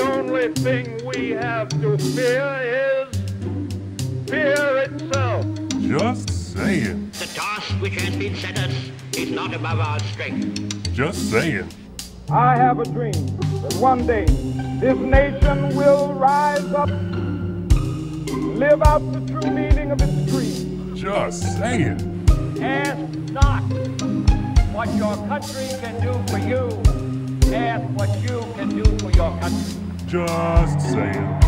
only thing we have to fear is fear itself. Just saying. The task which has been set us is not above our strength. Just saying. I have a dream that one day this nation will rise up, live out the true meaning of its creed. Just saying. Ask not what your country can do for you. Ask what you can do for your country. Just saying.